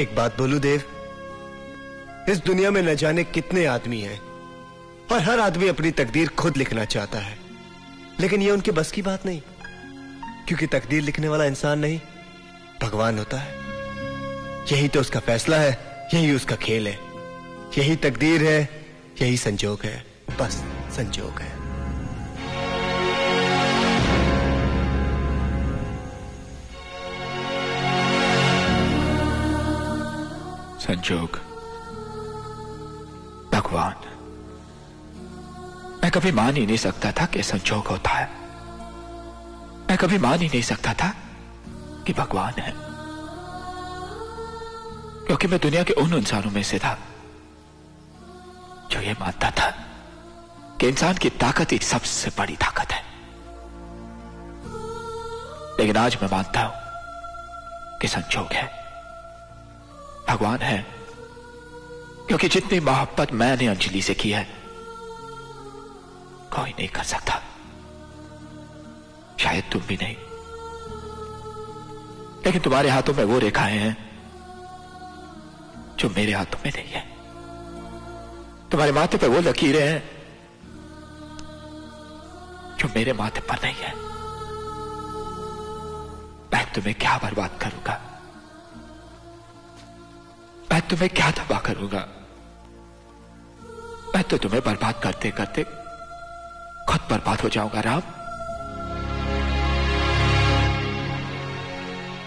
एक बात बोलू, देव? इस दुनिया में न जाने कितने आदमी हैं, और हर आदमी अपनी तकदीर खुद लिखना चाहता है। लेकिन यह उनके बस की बात नहीं, क्योंकि तकदीर लिखने वाला इंसान नहीं, भगवान होता है। यही तो उसका फैसला है, यही उसका खेल है। यही तकदीर है, यही संजोग है। बस, संजोग है। संजोग भगवान, मैं कभी मान ही नहीं सकता था कि संजोग होता है। मैं कभी मान ही नहीं सकता था कि भगवान है। क्योंकि मैं दुनिया के उन इंसानों में से था जो ये मानता था कि इंसान की ताकत ही सबसे बड़ी ताकत है। लेकिन आज मैं मानता हूँ कि संजोग है। भगवान है। क्योंकि जितनी मोहब्बत मैंने अंजलि से की है, कोई नहीं कर सकता। शायद तुम भी नहीं। लेकिन तुम्हारे हाथों में वो रेखाएँ हैं, जो मेरे हाथों में नहीं है। तुम्हारे माथे पर वो लकीरें हैं, जो मेरे माथे पर नहीं है। मैं तुम्हें क्या बर्बाद करूँगा? मैं तुम्हें क्या तबाह करूँगा? मैं तो तुम्हें बर्बाद करते करते खुद बर्बाद हो जाऊँगा, राम।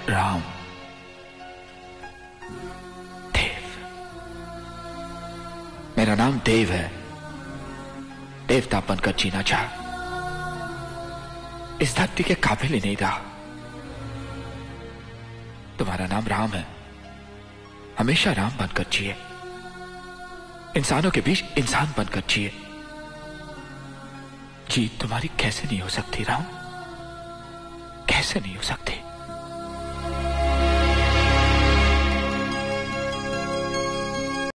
राम। देव। मेरा नाम देव है। देवता बनकर जीना चाह। इस धरती के काबिल ही नहीं रहा। तुम्हारा नाम राम है। हमेशा राम बनकर जिए। इंसानों के बीच इंसान बनकर जिए। जीत तुम्हारी कैसे नहीं हो सकती राम? कैसे नहीं हो सकती?